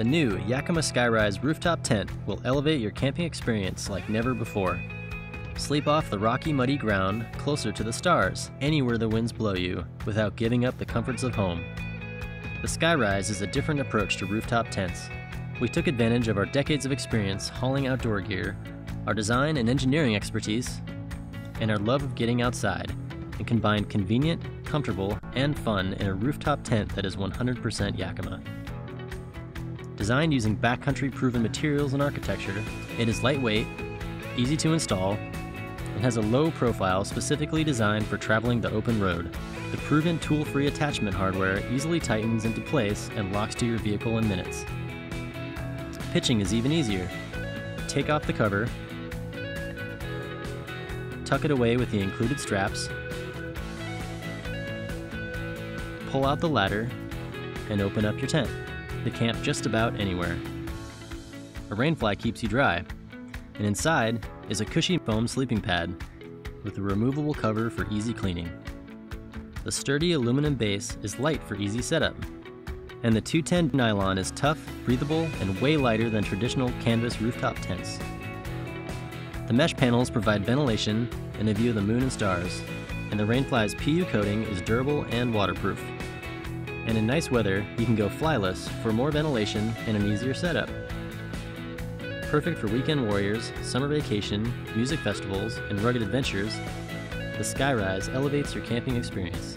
The new Yakima Skyrise rooftop tent will elevate your camping experience like never before. Sleep off the rocky, muddy ground closer to the stars, anywhere the winds blow you, without giving up the comforts of home. The Skyrise is a different approach to rooftop tents. We took advantage of our decades of experience hauling outdoor gear, our design and engineering expertise, and our love of getting outside, and combined convenient, comfortable, and fun in a rooftop tent that is 100% Yakima. Designed using backcountry proven materials and architecture, it is lightweight, easy to install, and has a low profile specifically designed for traveling the open road. The proven tool free attachment hardware easily tightens into place and locks to your vehicle in minutes. Pitching is even easier. Take off the cover, tuck it away with the included straps, pull out the ladder, and open up your tent to camp just about anywhere. A rainfly keeps you dry, and inside is a cushy foam sleeping pad with a removable cover for easy cleaning. The sturdy aluminum base is light for easy setup, and the 210 nylon is tough, breathable, and way lighter than traditional canvas rooftop tents. The mesh panels provide ventilation and a view of the moon and stars, and the Rainfly's PU coating is durable and waterproof. And in nice weather, you can go flyless for more ventilation and an easier setup. Perfect for weekend warriors, summer vacation, music festivals, and rugged adventures, the Skyrise elevates your camping experience.